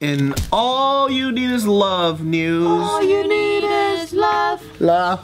In All You Need Is Love news. All you need is love. Love.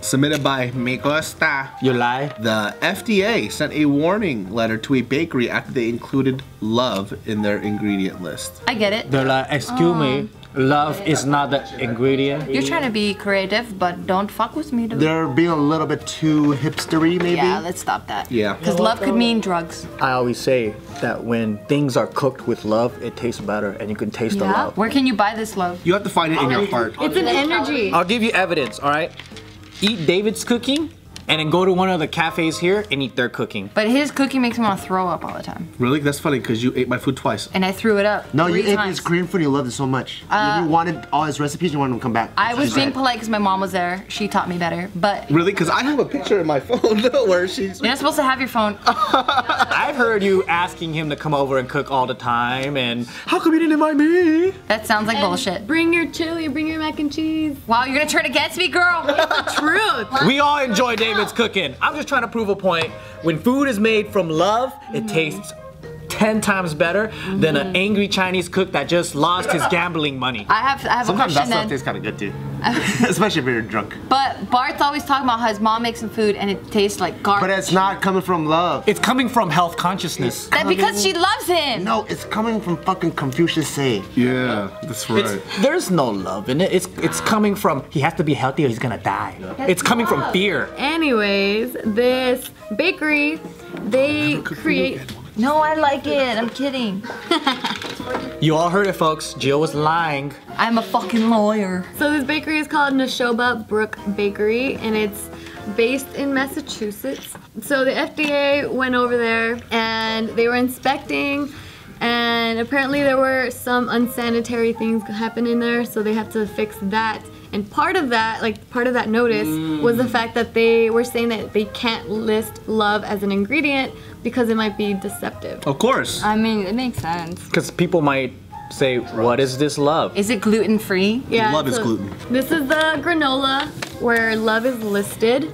Submitted by Me Costa. You lie. The FDA sent a warning letter to a bakery after they included love in their ingredient list. I get it. They're like, excuse me, um, love is not the ingredient. You're trying to be creative, but don't fuck with me. Dude. They're being a little bit too hipstery, maybe. Yeah, let's stop that. Yeah. Because love could mean drugs. I always say that when things are cooked with love, it tastes better and you can taste the Yeah. love. Where can you buy this love? You have to find it in your heart. It's an energy. I'll give you evidence, all right? Eat David's cooking and then go to one of the cafes here and eat their cooking. But his cooking makes me want to throw up all the time. Really? That's funny because you ate my food twice. And I threw it up. No, you three ate times. his Korean food. You loved it so much. You- uh, you wanted all his recipes. You wanted him to come back. I was being said. polite because my mom was there. She taught me better. But Really? Because I have a picture in my phone where she's. you're not supposed to have your phone. I've heard you asking him to come over and cook all the time and how come you didn't invite me? That sounds like bullshit. Bring your chili, bring your mac and cheese. Wow, you're gonna turn against me, girl. The truth. We all enjoy David's cooking. I'm just trying to prove a point. When food is made from love, Mm-hmm. it tastes 10 times better than an angry Chinese cook that just lost his gambling money. I have I have Sometimes a that stuff then. tastes kind of good too. Especially if you're drunk. But Bart's always talking about how his mom makes him food and it tastes like garbage. But it's not coming from love. It's coming from health consciousness. That because she loves him. No, it's coming from fucking Confucius say. Yeah, that's right. It's, there's no love in it. It's it's coming from he has to be healthy or he's gonna die. It's coming from fear. Anyways, this bakery, they create. No, I like it. I'm kidding. You all heard it, folks. Jill was lying. I'm a fucking lawyer. So this bakery is called Nashoba Brook Bakery, and it's based in Massachusetts. So the FDA went over there and they were inspecting, and apparently there were some unsanitary things happening there, so they had to fix that. And part of that, like part of that notice, was the mm. fact that they were saying that they can't list love as an ingredient because it might be deceptive. of course. I mean, it makes sense. Because people might say, What is this love? Is it gluten free? Yeah, Love is so gluten. This is the granola where love is listed.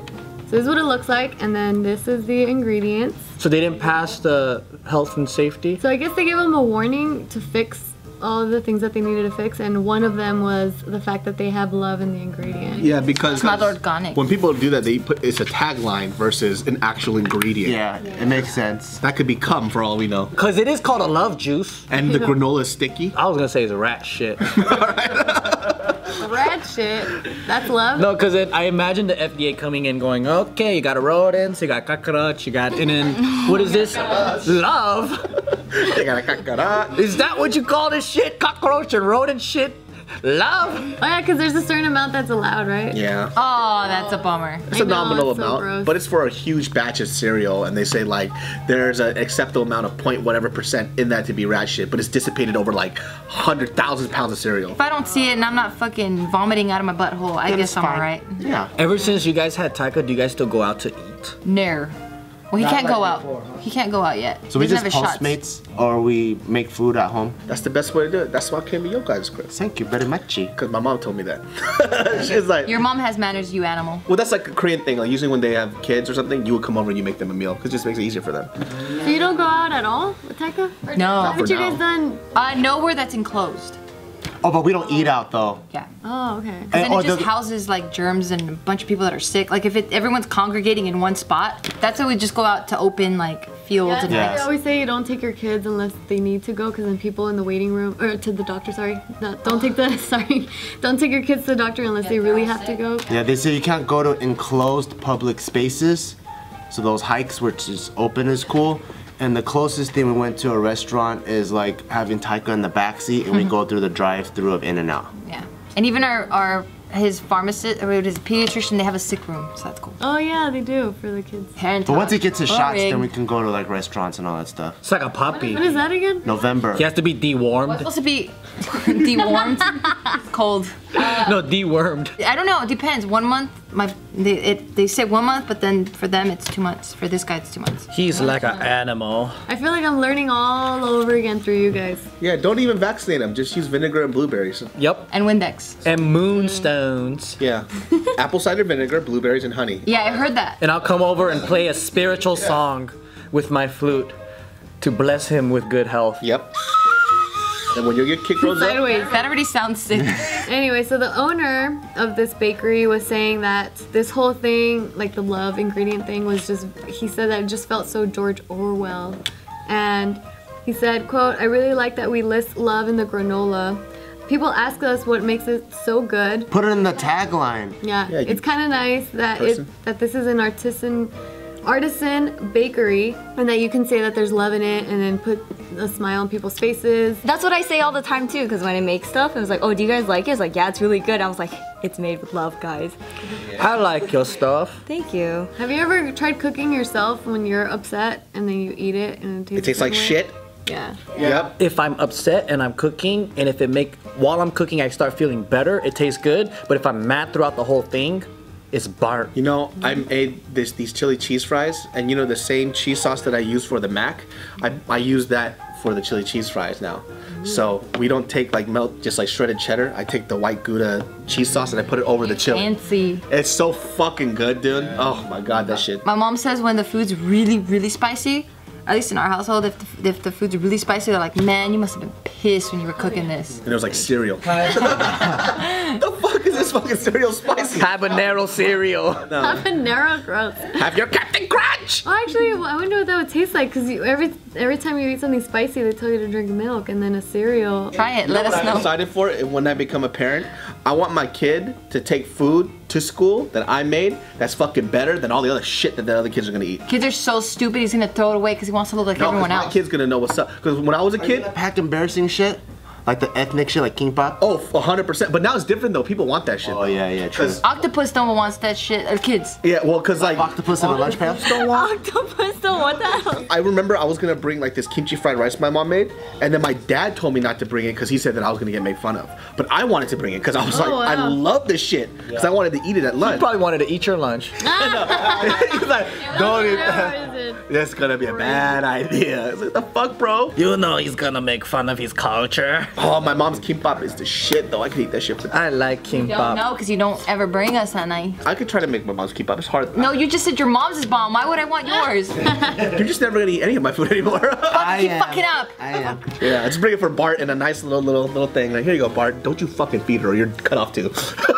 So this is what it looks like, and then this is the ingredients. So they didn't pass the health and safety? So I guess they gave them a warning to fix all of the things that they needed to fix, and one of them was the fact that they have love in the ingredient. Yeah, because It's not organic. when people do that, they put it's a tagline versus an actual ingredient. Yeah, it makes sense. That could be cum for all we know. Because it is called a love juice. And the granola is sticky. I was gonna say it's a rat shit. Red shit. That's love. no, because I imagine the FDA coming in going, okay, you got a rodents, you got cockroach, you got, and then, what is this? Love? you got a cockroach. Is that what you call this shit? Cockroach and rodent shit? Love? Oh yeah, because there's a certain amount that's allowed, right? Yeah. Oh, that's a bummer. It's a I know, nominal it's so amount, gross. but it's for a huge batch of cereal, and they say like there's an acceptable amount of point whatever percent in that to be rat shit, but it's dissipated over like hundred thousand pounds of cereal. If I don't see it and I'm not fucking vomiting out of my butthole, I Then guess I'm alright. Yeah. Ever since you guys had Taika, do you guys still go out to eat? No. Well, he can't go out. He can't go out yet. So we just doesn't have his shots. Or we make food at home. That's the best way to do it. That's why I came to your guys' crib. Thank you very much. Because my mom told me that. She's like, Your mom has manners, you animal. well, that's like a Korean thing. Like usually when they have kids or something, you would come over and you make them a meal because it just makes it easier for them. So you don't go out at all with Taika? Or No. Haven't you now. guys done? Uh, nowhere that's enclosed. Oh, but we don't eat out though. Yeah. Oh, okay. And- Then it just the- houses like germs and a bunch of people that are sick. Like if it, everyone's congregating in one spot, that's why we just go out to open like fields and Yeah. They always say you don't take your kids unless they need to go, because then people in the waiting room or to the doctor. Sorry, no, don't take the sorry, don't take your kids to the doctor unless they really have to go. Yeah, they say you can't go to enclosed public spaces. So those hikes which is open is cool. And the closest thing we went to a restaurant is like having Taika in the back seat and we mm-hmm. go through the drive-through of In-N-Out. Yeah. And even our, our his pharmacist or his pediatrician, they have a sick room, so that's cool. Oh yeah, they do for the kids. Parent But once he gets his oh, shots, then we can go to like restaurants and all that stuff. It's like a puppy. What is that again? November. He has to be dewormed. supposed to be dewormed, cold. No, dewormed. I don't know. It depends. One month, my they it, they say one month, but then for them it's two months. For this guy, it's two months. He's like an animal. I feel like I'm learning all over again through you guys. Yeah, don't even vaccinate them. Just use vinegar and blueberries. Yep. And Windex. And moonstones. Yeah. Apple cider vinegar, blueberries, and honey. Yeah, I heard that. And I'll come over and play a spiritual song with my flute to bless him with good health. Yep. And when you get kicked rose up, Sideways. That already sounds sick. Anyway, so the owner of this bakery was saying that this whole thing, like the love ingredient thing, was just, he said that it just felt so George Orwell. And he said, quote, I really like that we list love in the granola. People ask us what makes it so good. Put it in the tagline. Yeah, Yeah, it's kind of nice that it that this is an artisan artisan bakery and that you can say that there's love in it and then put a smile on people's faces. That's what I say all the time too, because when I make stuff, it was like, oh, do you guys like it? It's like, yeah, it's really good. I was like, it's made with love, guys. I like your stuff. Thank you. Have you ever tried cooking yourself when you're upset and then you eat it and it tastes it tastes like way? shit. Yeah. Yep. If I'm upset and I'm cooking, and if it make while I'm cooking I start feeling better, it tastes good. But if I'm mad throughout the whole thing, it's burnt. You know, I made this these chili cheese fries, and you know the same cheese sauce that I use for the mac, I, I use that for the chili cheese fries now. So we don't take like melt just like shredded cheddar. I take the white Gouda cheese sauce and I put it over the chili. Fancy. It's so fucking good, dude. Oh my god, that shit. My mom says when the food's really, really spicy, at least in our household, if the, if the food's really spicy, they're like, man, you must have been pissed when you were cooking this. And it was like cereal. the fuck is this fucking cereal spicy? Habanero cereal. Habanero gross. Have your Captain Crunch. Well, actually, I wonder what that would taste like because every every time you eat something spicy, they tell you to drink milk and then a cereal. Try it, let what us I know. decided for it when I become a parent. I want my kid to take food to school that I made that's fucking better than all the other shit that the other kids are gonna eat. Kids are so stupid, he's gonna throw it away because he wants to look like No, 'cause everyone my else. kid's gonna know what's up. Because when I was a kid, Pack embarrassing shit, like the ethnic shit, like kimbap. oh, 100%. But now it's different though. People want that shit. Oh, yeah, yeah, true. 'Cause- Octopus don't want that shit, or kids. Yeah, well, because like, Octopus in a lunch pail. Octopus don't want that. I remember I was gonna bring like this kimchi fried rice my mom made, and then my dad told me not to bring it because he said that I was gonna get made fun of. But I wanted to bring it because I was oh, like, I love this shit because I wanted to eat it at lunch. You probably wanted to eat your lunch. He's like, don't eat that. Where is it? That's gonna be a bad idea. It's like, the fuck, bro? You know he's gonna make fun of his culture. Oh, my mom's kimbap is the shit though. I could eat that shit I like You don't kimbap. know because you don't ever bring us, honey. I could try to make my mom's kimbap. It's hard. No, you just said your mom's is bomb. Why would I want yours? You're just never gonna eat any of my food anymore. I keep am. fucking up. I am. yeah, let's bring it for Bart in a nice little little little thing. Like, here you go, Bart. Don't you fucking feed her or you're cut off too.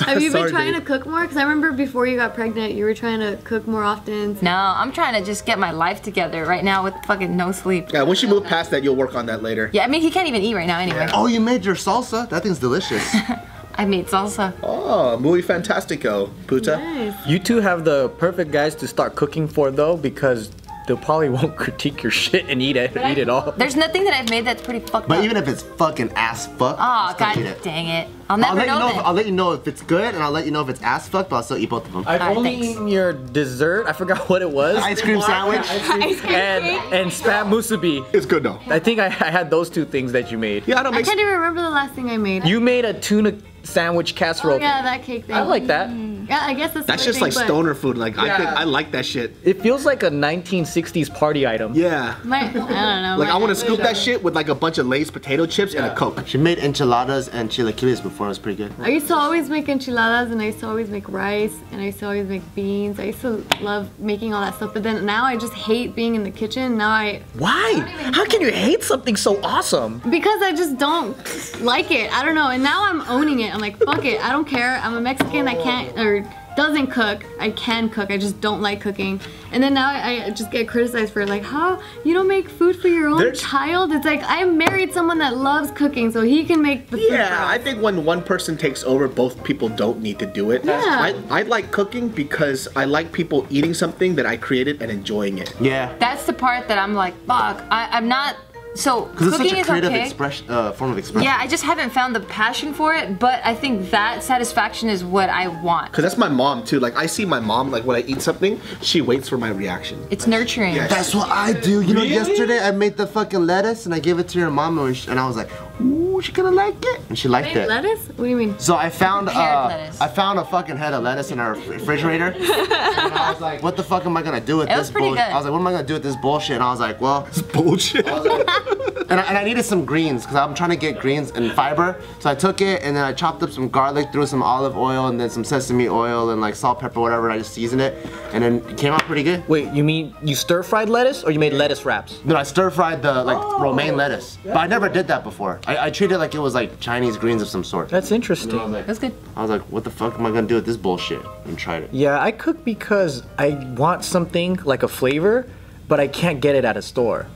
Have you been trying babe. to cook more? Because I remember before you got pregnant, you were trying to cook more often. No, I'm trying to just get my life together right now with fucking no sleep. Yeah, once you move past that, you'll work on that later. Yeah, I mean, he can't even eat right now anyway. Oh, you made your salsa? That thing's delicious. I made salsa. Oh, muy fantastico, puta. Nice. You two have the perfect guys to start cooking for though, because they probably won't critique your shit and eat it, eat it all. There's nothing that I've made that's pretty fucked But up. even if it's fucking ass fuck, oh, god eat it. dang it. I'll I'll never let, you know know if. I'll let you know if it's good, and I'll let you know if it's ass fuck, but I'll still eat both of them. I've Alright, only thanks. eaten your dessert. I forgot what it was. Ice cream sandwich. Ice cream and cake. and spam musubi. It's good though. I think I, I had those two things that you made. Yeah, I don't make I can't even remember the last thing I made. You made a tuna sandwich oh, casserole. yeah, that cake thing. I like that. Mm. Yeah, I guess that's. That's just thing, like stoner food. Like I think I like that shit. It feels like a 1960s party item. Yeah. My, I don't know. Like I want to scoop that shit with like a bunch of Lay's potato chips and a Coke. She made enchiladas and chilaquiles before. It was pretty good. I used to always make enchiladas and I used to always make rice and I used to always make beans. I used to love making all that stuff, but then now I just hate being in the kitchen. Now I Why? How can you hate something so awesome? because I just don't like it. I don't know. And now I'm owning it. I'm like, fuck it. I don't care. I'm a Mexican I can't or doesn't cook. I can cook. I just don't like cooking. And then now I, I just get criticized for like, how you don't make food for your own There's- child? It's like I married someone that loves cooking, so he can make the food. Yeah, us. I think when one person takes over, both people don't need to do it. Yeah. I, I like cooking because I like people eating something that I created and enjoying it. Yeah. That's the part that I'm like, fuck. I, I'm not. So Because it's cooking such a is creative okay. expression, uh, form of expression. Yeah, I just haven't found the passion for it, but I think that satisfaction is what I want. Cause that's my mom too. Like I see my mom, like when I eat something, she waits for my reaction. It's nurturing. Yeah. That's what I do. You know, yesterday I made the fucking lettuce and I gave it to your mom and I was like, ooh, "Ooh, she gonna like it," and she liked Wait, it. lettuce? What do you mean? So I found uh, lettuce. I found a fucking head of lettuce in our refrigerator. and I was like, what the fuck am I gonna do with It was this pretty bullshit? good. I was like, what am I gonna do with this bullshit? And I was like, well, it's Bullshit. and I, and I needed some greens because I'm trying to get greens and fiber. So I took it and then I chopped up some garlic, threw some olive oil and then some sesame oil and like salt, pepper, whatever. And I just seasoned it, and then it came out pretty good. Wait, you mean you stir fried lettuce or you made lettuce wraps? No, I stir fried the like Oh. romaine lettuce, but I never did that before. I, I treated it like it was like Chinese greens of some sort. That's interesting. Like, That's good. I was like, what the fuck am I gonna do with this bullshit? And tried it. Yeah, I cook because I want something like a flavor, but I can't get it at a store.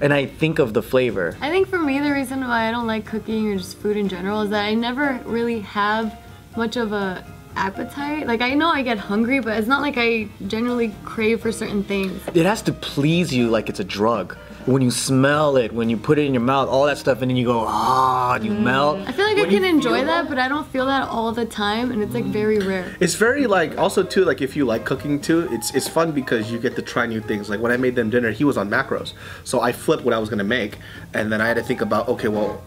And I think of the flavor. I think for me, the reason why I don't like cooking or just food in general is that I never really have much of a appetite. Like I know I get hungry, but it's not like I generally crave for certain things. It has to please you like it's a drug. When you smell it, when you put it in your mouth, all that stuff, and then you go, ah, and you melt. I feel like I can enjoy that, but I don't feel that all the time, and it's like very rare. It's very like also too like if you like cooking too, it's it's fun because you get to try new things. Like when I made them dinner, he was on macros, so I flipped what I was gonna make, and then I had to think about okay, well,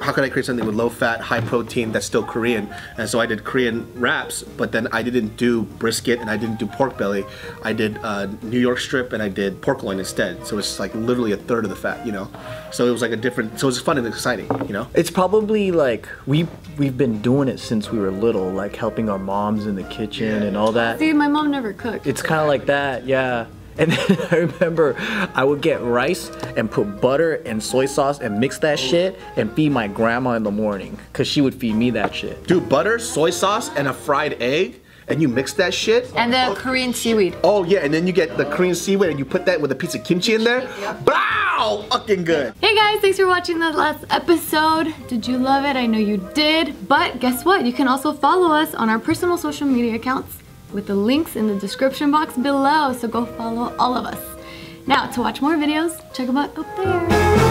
how can I create something with low fat, high protein that's still Korean? And so I did Korean wraps, but then I didn't do brisket and I didn't do pork belly. I did uh, New York strip and I did pork loin instead. So it's like literally a third of the fat, you know. So it was like a different. So it's fun and exciting, you know. It's probably like we we've been doing it since we were little, like helping our moms in the kitchen and all that. See, my mom never cooked. It's kind of like that, yeah. And then I remember I would get rice and put butter and soy sauce and mix that shit and feed my grandma in the morning because she would feed me that shit. Do butter, soy sauce, and a fried egg, and you mix that shit. And the oh. Korean seaweed. Oh yeah, and then you get the Korean seaweed and you put that with a piece of kimchi in there. Wow, fucking good. Hey guys, thanks for watching the last episode. Did you love it? I know you did. But guess what? You can also follow us on our personal social media accounts with the links in the description box below. So go follow all of us. Now, to watch more videos, check them out up there.